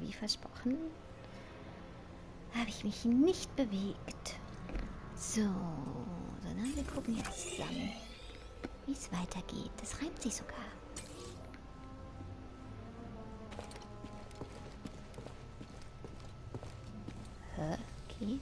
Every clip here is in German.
wie versprochen, habe ich mich nicht bewegt. So, sondern wir gucken jetzt zusammen, wie es weitergeht. Das reimt sich sogar. Okay.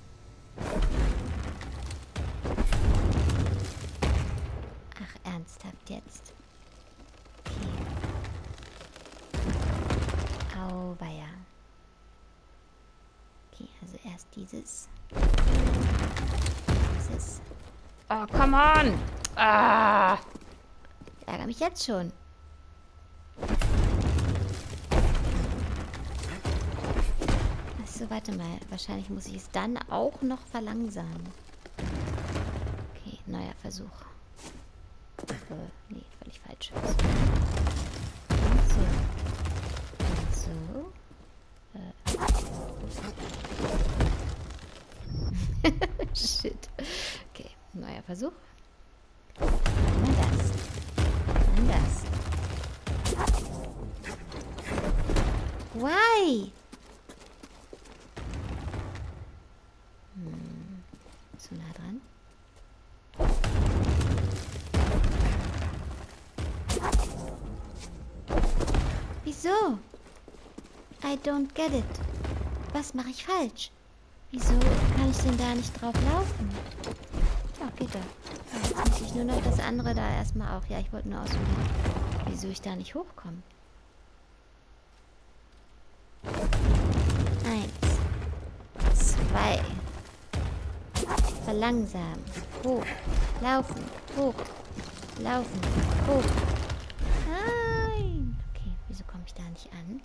Erst dieses. Dieses. Oh, come on! Ah! Ich ärgere mich jetzt schon. Achso, warte mal. Wahrscheinlich muss ich es dann auch noch verlangsamen. Okay, neuer Versuch. Äh, nee, völlig falsch. Versuch. Und das. Why? Hm, zu nah dran. Wieso? I don't get it. Was mache ich falsch? Wieso kann ich denn da nicht drauf laufen? Muss ich nur noch das andere da erstmal auch. Ja, ich wollte nur ausprobieren, wieso ich da nicht hochkomme. Eins. Zwei. Verlangsamen. Hoch. Laufen. Hoch. Laufen. Hoch. Nein. Okay, wieso komme ich da nicht an?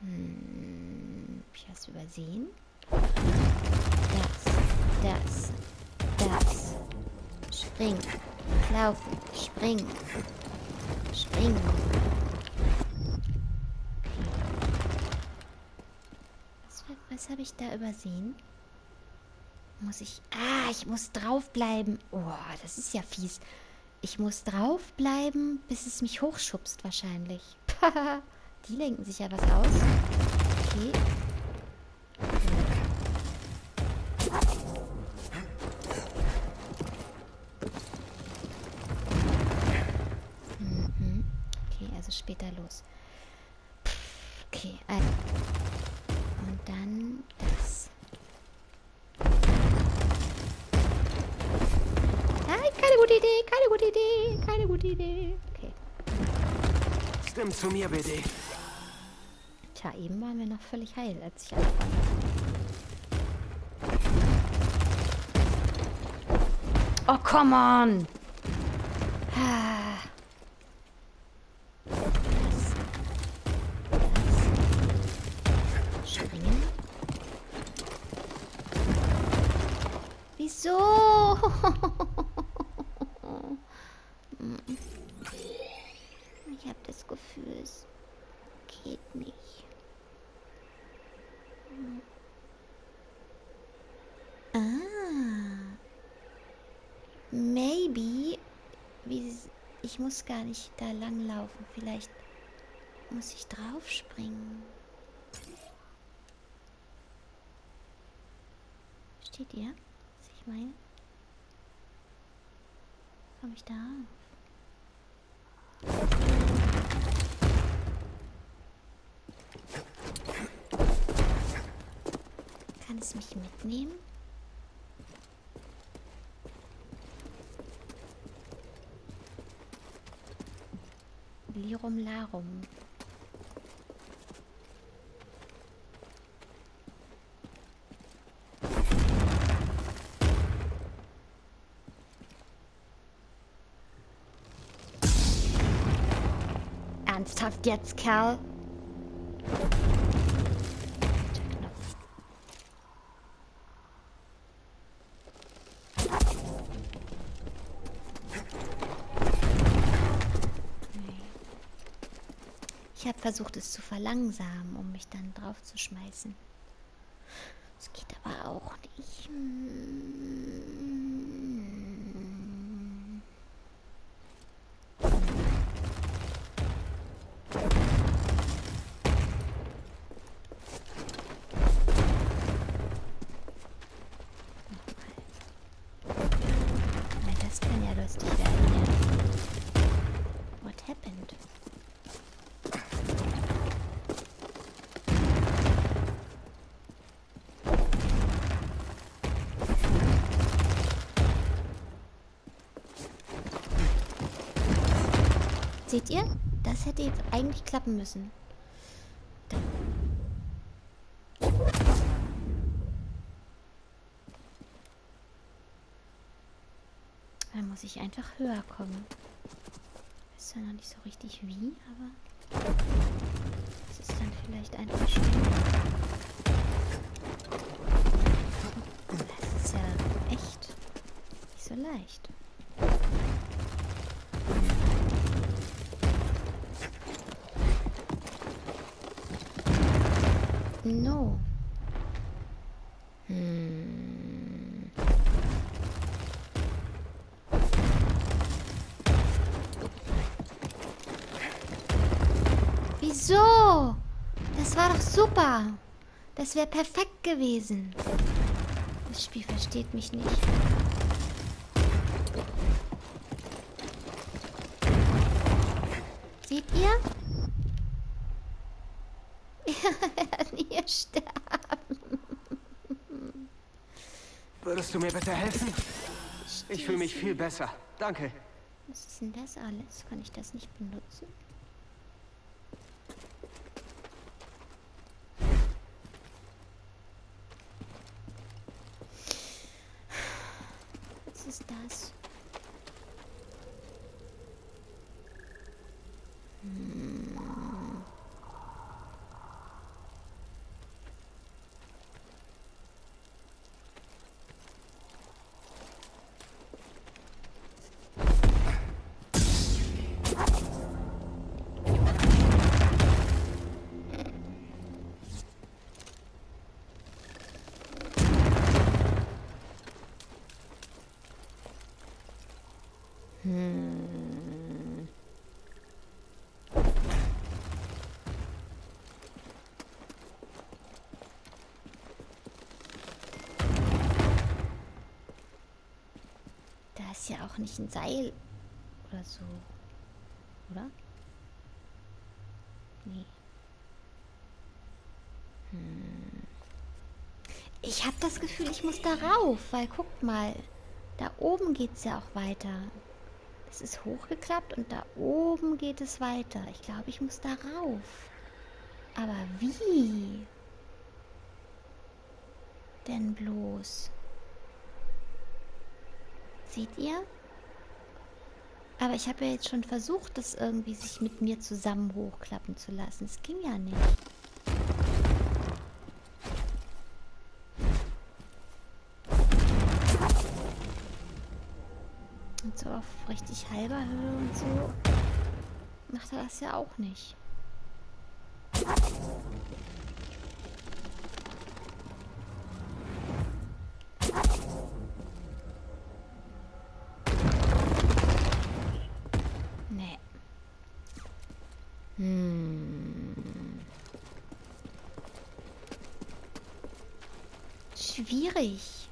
Hm, hab ich was übersehen? Das. Das. Springen. Laufen. Springen. Springen. Was, was habe ich da übersehen? Muss ich... Ah, ich muss draufbleiben. Oh, das ist ja fies. Ich muss draufbleiben, bis es mich hochschubst wahrscheinlich. Die lenken sich ja was aus. Okay. Mhm. Okay, also später los. Okay, also. Und dann das. Nein, keine gute Idee, keine gute Idee, keine gute Idee. Okay. Stimmt zu mir, BD. Tja, eben waren wir noch völlig heil, als ich angefangen habe. Oh, come on! Ah. Das. Das. Springen. Wieso? Ich habe das Gefühl, es geht nicht. Ah. Maybe. Wie, s- ich muss gar nicht da lang laufen. Vielleicht muss ich drauf springen. Versteht ihr, was ich meine? Komme ich da rauf? Kann es mich mitnehmen? Lirum Larum. Ernsthaft jetzt, Kerl? Versucht, es zu verlangsamen, um mich dann drauf zu schmeißen. Das geht aber auch nicht. Seht ihr? Das hätte jetzt eigentlich klappen müssen. Da. Muss ich einfach höher kommen. Ist ja noch nicht so richtig wie, aber es ist dann vielleicht einfach schneller. Das ist ja echt nicht so leicht. No. Hm. Wieso? Das war doch super. Das wäre perfekt gewesen. Das Spiel versteht mich nicht. Seht ihr? Wir werden hier sterben. Würdest du mir bitte helfen? Ich fühle mich viel besser. Danke. Was ist denn das alles? Kann ich das nicht benutzen? Was ist das? Ja auch nicht ein Seil oder so. Oder? Nee. Hm. Ich habe das Gefühl, ich muss da rauf, weil guckt mal, da oben geht es ja auch weiter. Es ist hochgeklappt und da oben geht es weiter. Ich glaube, ich muss da rauf. Aber wie? Denn bloß? Seht ihr? Aber ich habe ja jetzt schon versucht, das irgendwie sich mit mir zusammen hochklappen zu lassen. Es ging ja nicht. Und so auf richtig halber Höhe und so macht er das ja auch nicht. Nee. Hm. Schwierig.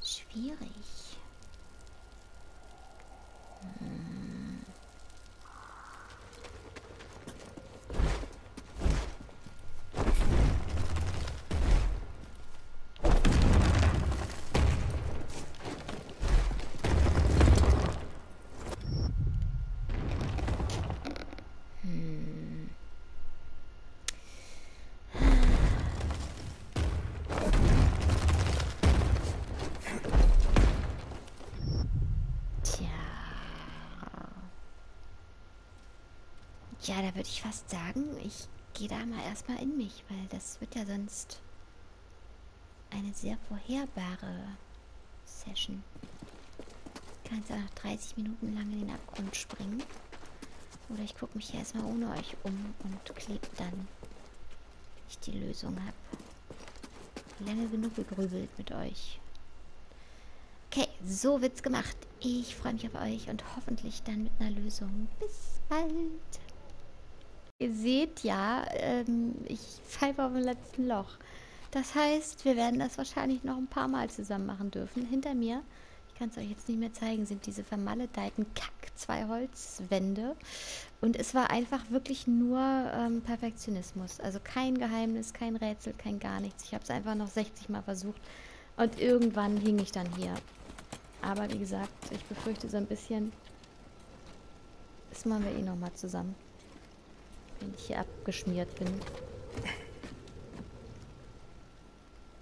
Schwierig. Hm. Hm. Tja. Ja, da würde ich fast sagen, ich gehe da mal erstmal in mich, weil das wird ja sonst eine sehr vorherbare Session. Ich kann jetzt auch noch 30 Minuten lang in den Abgrund springen. Oder ich gucke mich hier erstmal ohne euch um und klebe dann, wenn ich die Lösung habe. Lange genug gegrübelt mit euch. Okay, so wird's gemacht. Ich freue mich auf euch und hoffentlich dann mit einer Lösung. Bis bald. Ihr seht ja, ähm, ich pfeife auf dem letzten Loch. Das heißt, wir werden das wahrscheinlich noch ein paar Mal zusammen machen dürfen. Hinter mir, ich kann es euch jetzt nicht mehr zeigen, sind diese vermaledeiten Kack, zwei Holzwände. Und es war einfach wirklich nur ähm, Perfektionismus. Also kein Geheimnis, kein Rätsel, kein gar nichts. Ich habe es einfach noch 60 Mal versucht. Und irgendwann hing ich dann hier Aber wie gesagt, ich befürchte so ein bisschen, das machen wir eh nochmal zusammen. Wenn ich hier abgeschmiert bin.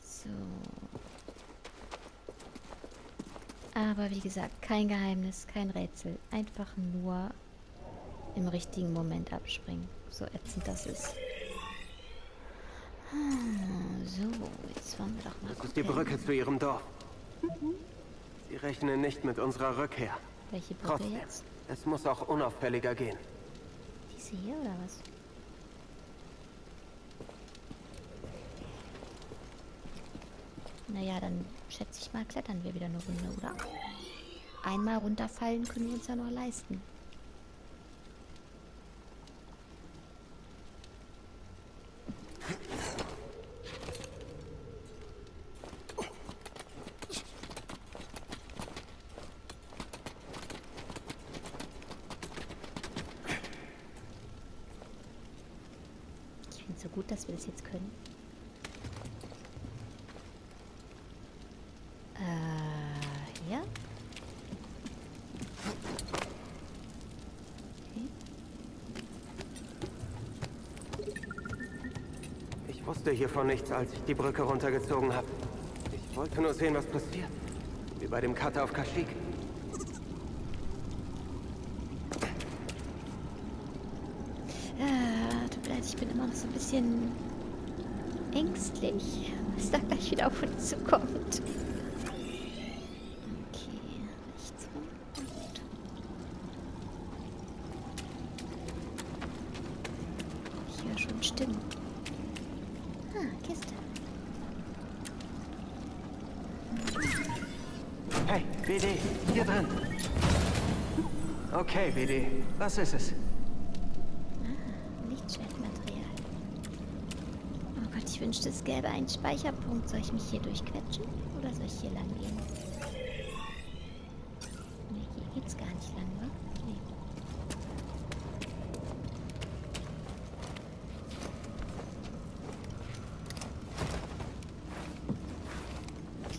So. Aber wie gesagt, kein Geheimnis, kein Rätsel. Einfach nur im richtigen Moment abspringen. So ätzend das ist. Ah, So, jetzt wollen wir doch mal Das ist die gucken. Brücke zu ihrem Dorf. Sie rechnen nicht mit unserer Rückkehr. Welche Brücke Trotzdem, jetzt? es muss auch unauffälliger gehen. Diese hier oder was? Naja, dann schätze ich mal, klettern wir wieder eine Runde, oder? Einmal runterfallen können wir uns ja noch leisten. Ich finde es so gut, dass wir das jetzt können. Äh, hier? Okay. Ich wusste hiervon nichts, als ich die Brücke runtergezogen habe. Ich wollte nur sehen, was passiert. Wie bei dem Cutter auf Kashyyyk. Ah, tut mir ich bin immer noch so ein bisschen ängstlich, was da gleich wieder auf uns zukommt. Was ist es? Lichtschwertmaterial. Oh Gott, ich wünschte, es gäbe einen Speicherpunkt. Soll ich mich hier durchquetschen? Oder soll ich hier lang gehen? Ne, hier geht's gar nicht lang, wa? Nee.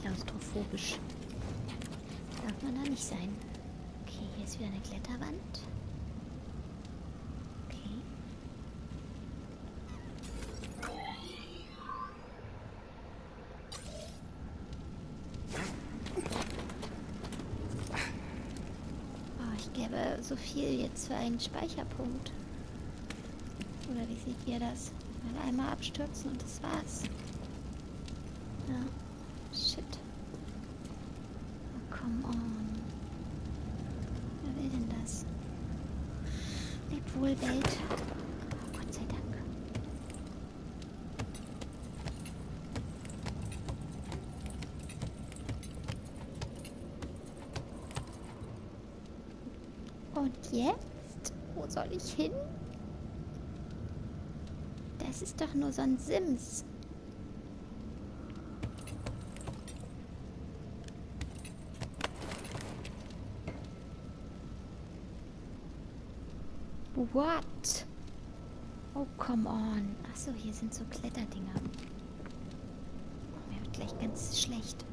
Klaustrophobisch. Darf man da nicht sein. Okay, hier ist wieder eine Kletterwand. Okay. Ich gäbe so viel jetzt für einen Speicherpunkt. Oder wie seht ihr das? Mal einmal abstürzen und das war's. Ja. Shit. Oh, come on. Wer will denn das? Lebt wohl, Welt. Oh, Gott sei Dank. Und jetzt? Wo soll ich hin? Das ist doch nur so ein Sims. What? Oh, come on. Achso, hier sind so Kletterdinger. Oh, mir wird gleich ganz schlecht.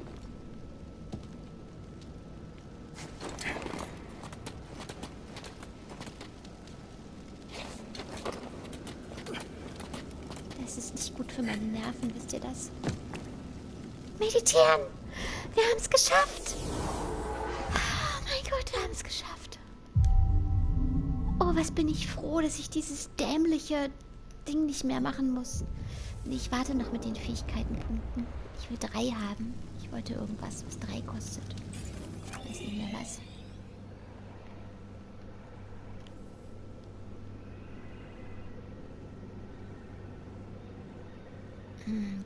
Das ist nicht gut für meine Nerven, wisst ihr das? Meditieren! Wir haben es geschafft! Oh mein Gott, wir haben es geschafft. Oh, was bin ich froh, dass ich dieses dämliche Ding nicht mehr machen muss. Ich warte noch mit den Fähigkeitenpunkten. Ich will drei haben. Ich wollte irgendwas, was drei kostet. Ich weiß nicht mehr was.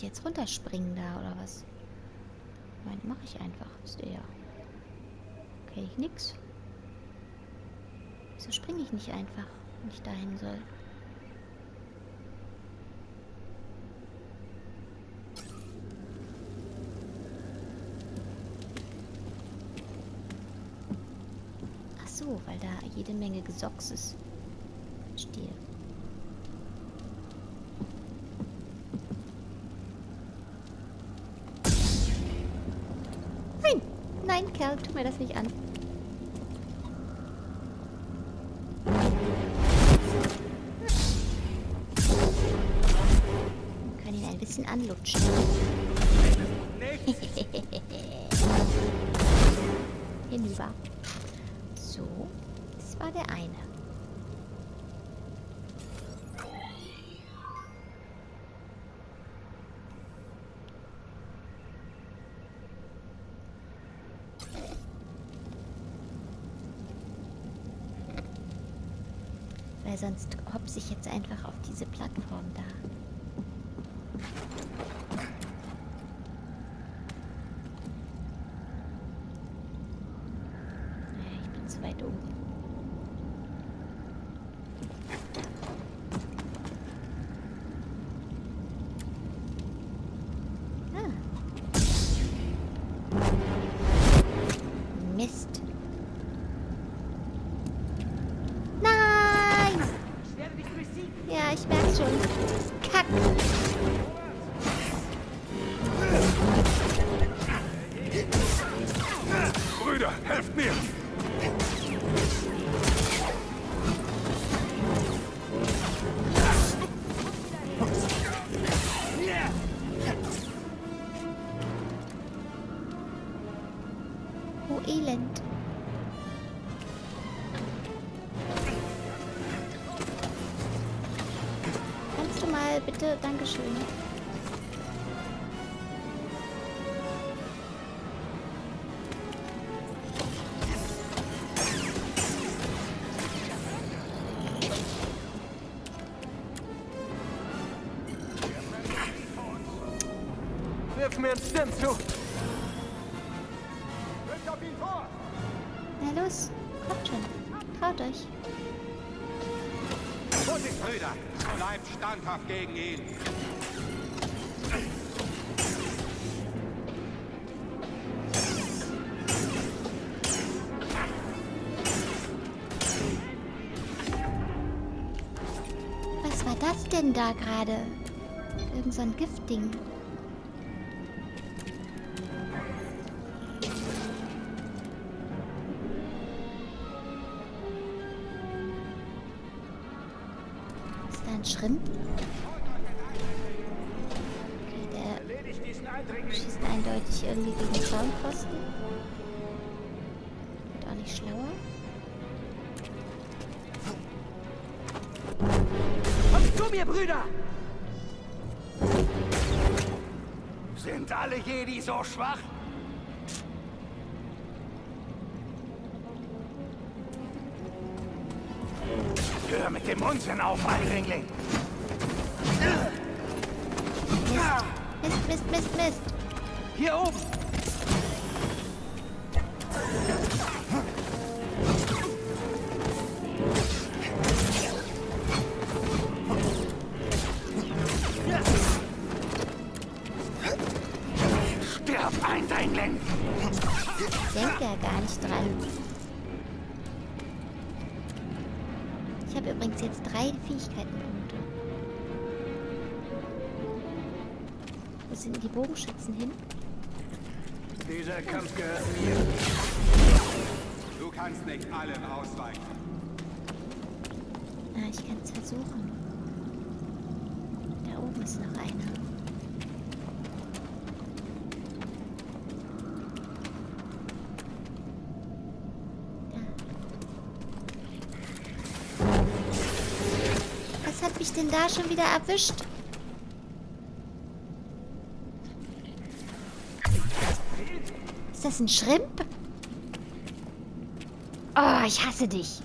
Jetzt runterspringen da, oder was? Nein, mache ich einfach. Wisst ihr ja. Okay, ich nix. Wieso springe ich nicht einfach, wenn ich dahin soll? Ach so, weil da jede Menge Gesocks ist. Verstehe. Nein, nein, fein, Kerl. Tu mir das nicht an. Wir können ihn ein bisschen anlutschen. Hinüber. So, das war der eine. Weil sonst hopse ich jetzt einfach auf diese Plattform da. Ich bin zu weit oben. Ah. Mist. Nein! Ja, ich merke schon. Kack. Brüder, helft mir! Wirf mir einen Stim zu. Rückt auf ihn vor! Na los, kommt schon. Traut euch. Vorsicht, Brüder! Bleibt standhaft gegen ihn! Was war das denn da gerade? Irgend so ein Giftding. Schrimp? Hör mit dem Unsinn auf, Eindringling! Mist, Mist, Mist, Mist. Hier oben! Wo sind die Bogenschützen hin? Dieser Kampf gehört mir. Du kannst nicht allen ausweichen. Ah, ich kann es versuchen. Da oben ist noch einer. Da. Was hat mich denn da schon wieder erwischt? Das ein Schrimp? Oh, ich hasse dich.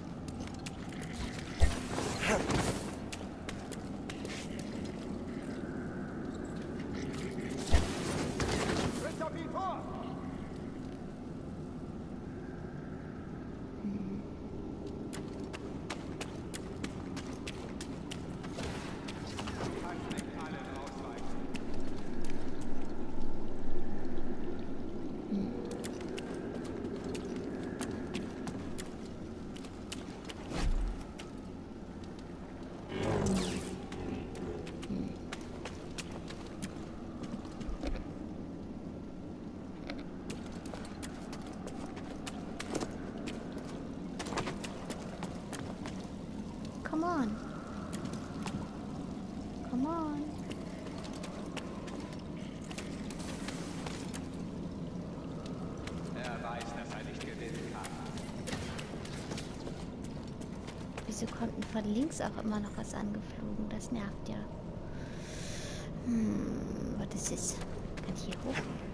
on. Come on. Er weiß, dass er nicht gewinnen kann. Wieso kommt von links auch immer noch was angeflogen? Das nervt ja. Hm, was ist das? Kann ich hier hoch?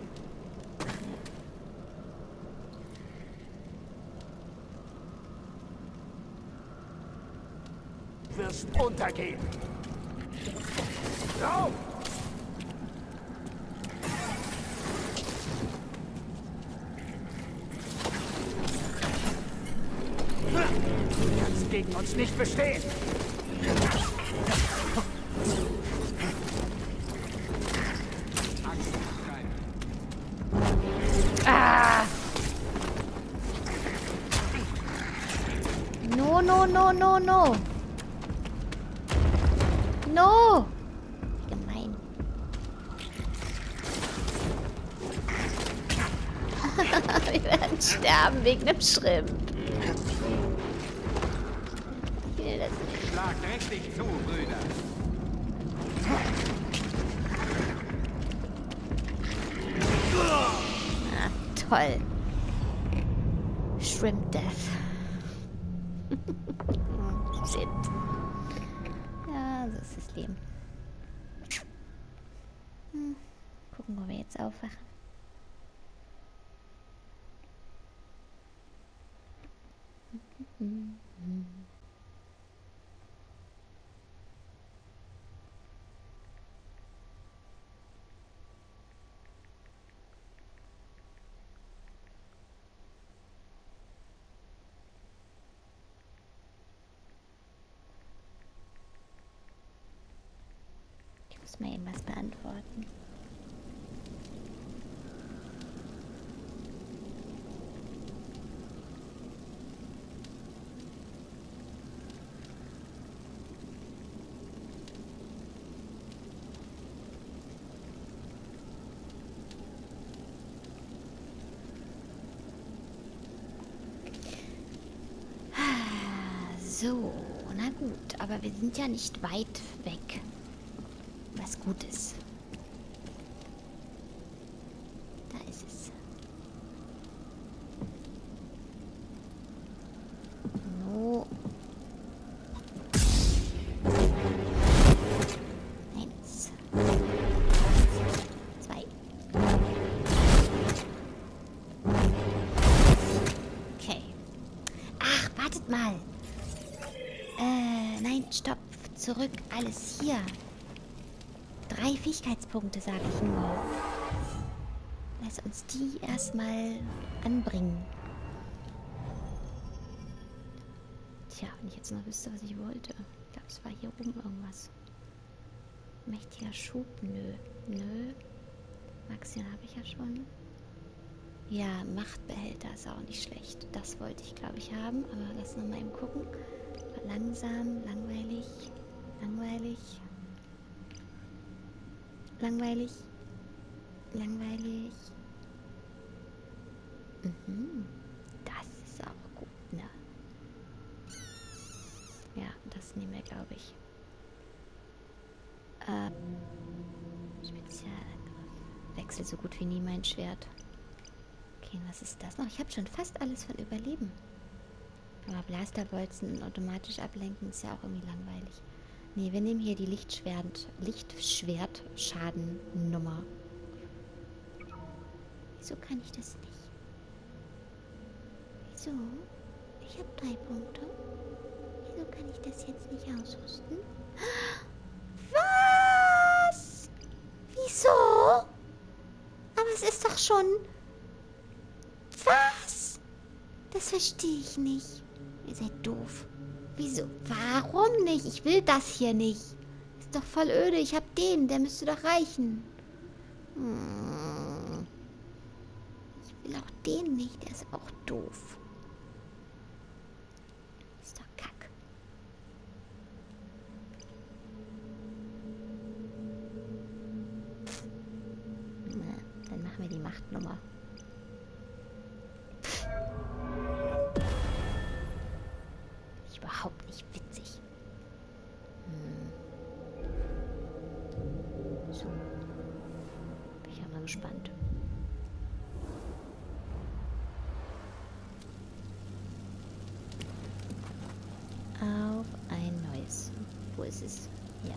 Untergehen. Kannst gegen uns nicht bestehen. No, no, no, no, no. No! Wie Gemein. Wir werden sterben wegen dem Schrimp. Ich will das nicht. Schlagt richtig zu, Brüder. Ah, toll. Shrimp Death. Shit. Leben. Hm. Gucken, wo wir jetzt aufwachen. Ich muss mal eben was beantworten. So, na gut, aber wir sind ja nicht weit weg. Gut ist. Da ist es. No. Eins. Zwei. Okay. Ach, wartet mal. Äh, nein, stopp. Zurück. Alles hier. Drei Fähigkeitspunkte, sage ich nur. Lass uns die erstmal anbringen. Tja, wenn ich jetzt noch wüsste, was ich wollte. Ich glaube, es war hier oben irgendwas. Mächtiger Schub? Nö. Nö. Maxien habe ich ja schon. Ja, Machtbehälter ist auch nicht schlecht. Das wollte ich, glaube ich, haben. Aber lass noch mal eben gucken. Langsam, langweilig, langweilig, langweilig, langweilig. Mhm. Das ist auch gut, ne? Ja, das nehmen wir, glaube ich. Ähm, Spezialangriff. Wechsel so gut wie nie mein Schwert. Okay, was ist das noch? Ich habe schon fast alles von Überleben. Aber Blasterbolzen automatisch ablenken ist ja auch irgendwie langweilig. Nee, wir nehmen hier die Lichtschwert, Lichtschwert-Schadennummer. Wieso kann ich das nicht? Wieso? Ich habe drei Punkte. Wieso kann ich das jetzt nicht ausrüsten? Was? Wieso? Aber es ist doch schon... Was? Das verstehe ich nicht. Ihr seid doof. Wieso? Warum nicht? Ich will das hier nicht. Ist doch voll öde. Ich hab den. Der müsste doch reichen. Hm. Ich will auch den nicht. Der ist auch doof. Ist doch kack. Na, dann machen wir die Machtnummer. Überhaupt nicht witzig. Hm. So. Bin ich ja mal gespannt. Auf ein neues. Wo ist es? Ja.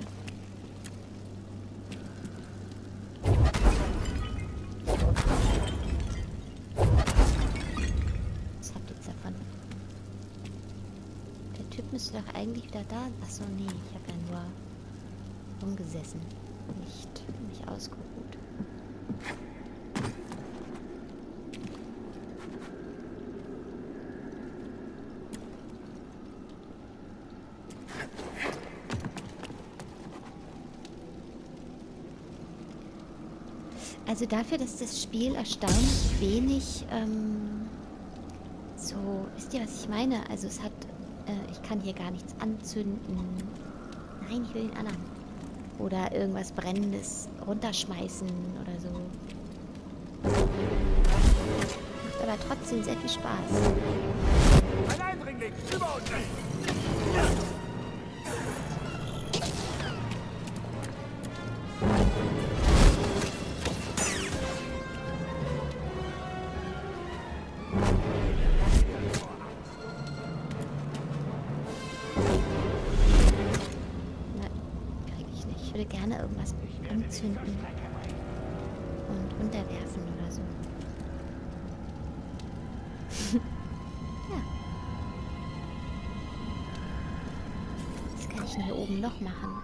Müsste doch eigentlich wieder da. Achso, nee, ich habe ja nur rumgesessen. Nicht mich ausgeruht. Also dafür, dass das Spiel erstaunlich wenig ähm, so, wisst ihr, was ich meine? Also es hat, ich kann hier gar nichts anzünden. Nein, ich will den anderen. Oder irgendwas Brennendes runterschmeißen oder so. Macht aber trotzdem sehr viel Spaß. Ein Eindringling! Über uns! Anzünden. Und runterwerfen oder so. ja. Was kann ich denn hier oben noch machen?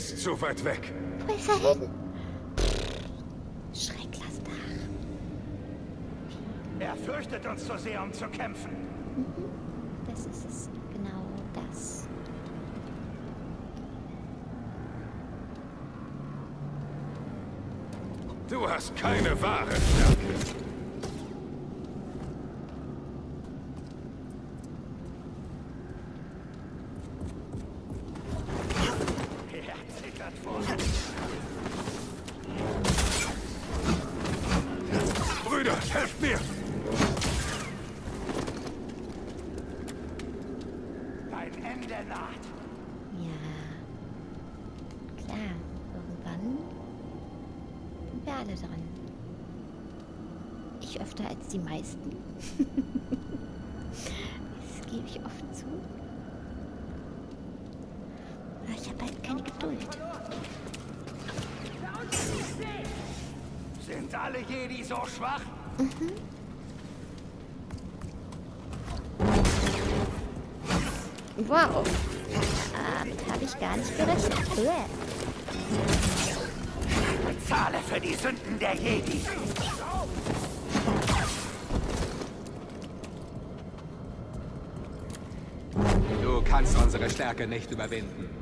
Ist zu weit weg. Wo ist er hin? Schrecklaster. Er fürchtet uns zu sehr, um zu kämpfen. Das ist es. Genau das. Du hast keine wahre Stärke. Wow. Damit habe ich gar nicht gerechnet. Uäh. Zahle für die Sünden der Jedi. Du kannst unsere Stärke nicht überwinden.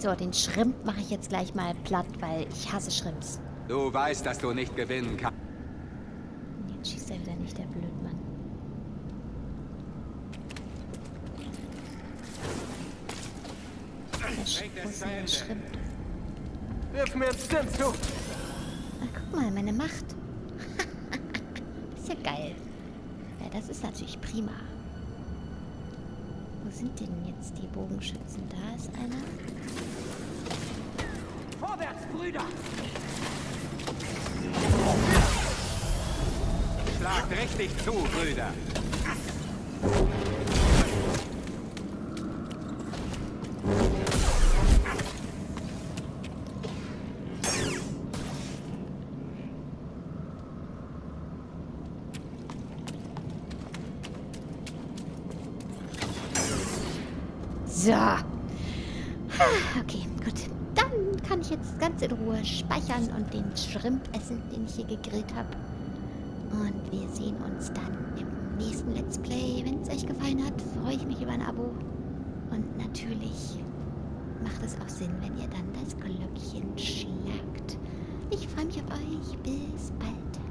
So, den Schrimp mache ich jetzt gleich mal platt, weil ich hasse Schrimps. Du weißt, dass du nicht gewinnen kannst. Jetzt schießt er wieder nicht, der Blödmann. Der Sch Schrimp? Wirf mir ins Stimmt zu! Guck mal, meine Macht. ist ja geil. Ja, das ist natürlich prima. Sind denn jetzt die Bogenschützen? Da ist einer. Vorwärts, Brüder! Schlagt richtig zu, Brüder. So. Ah, Okay, gut. Dann kann ich jetzt ganz in Ruhe speichern und den Shrimp essen, den ich hier gegrillt habe. Und wir sehen uns dann im nächsten Let's Play. Wenn es euch gefallen hat, freue ich mich über ein Abo. Und natürlich macht es auch Sinn, wenn ihr dann das Glöckchen schlagt. Ich freue mich auf euch. Bis bald.